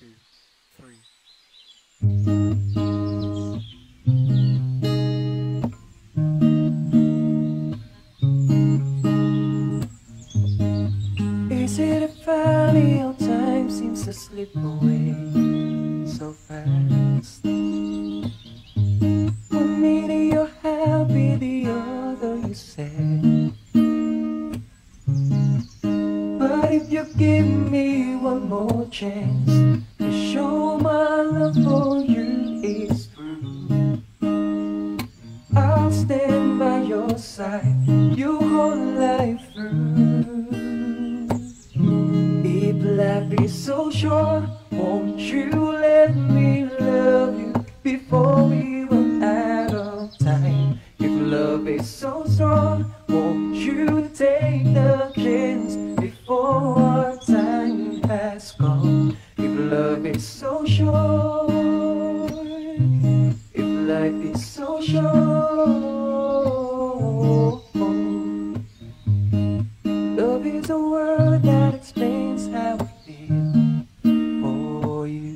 Is it a funny how time seems to slip away so fast? One minute you're happy, the other you sad. But if you give me one more chance show my love for you is true, I'll stand by your side your whole life through. If life is so short, won't you let me love you before we run out of time? If love is so strong, won't you take if life is so short. Love is a word that explains how I feel for you.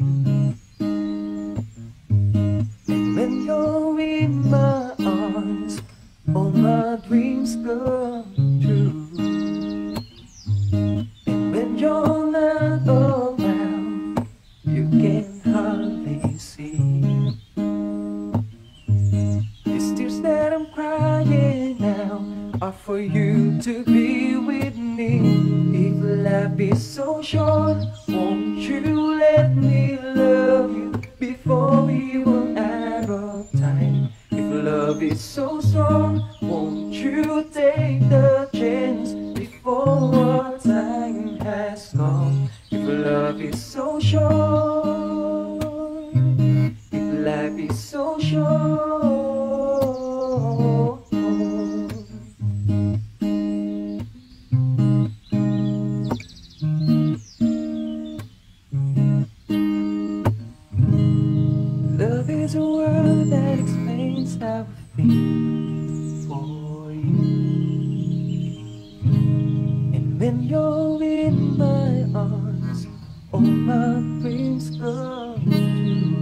And when you're in my arms, all my dreams come are for you to be with me. If life is so short, won't you let me love you before we run out of time? If love is so strong, won't you take the chance before our time has gone? If love is so short, if life is so short. How I feel for you. And when you're in my arms, all my dreams come true.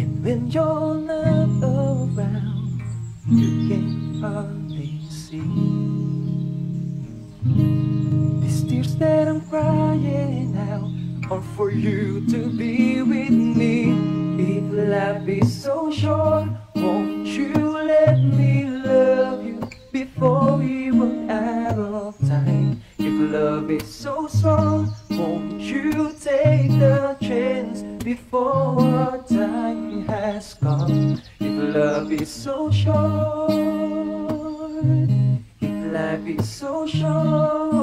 And when you're not around, you can hardly see. These tears that I'm crying now are for you to be with. Life is so short, won't you let me love you before we run out of time? If love is so strong, won't you take the chance before our time has come? If love is so short, if life is so short.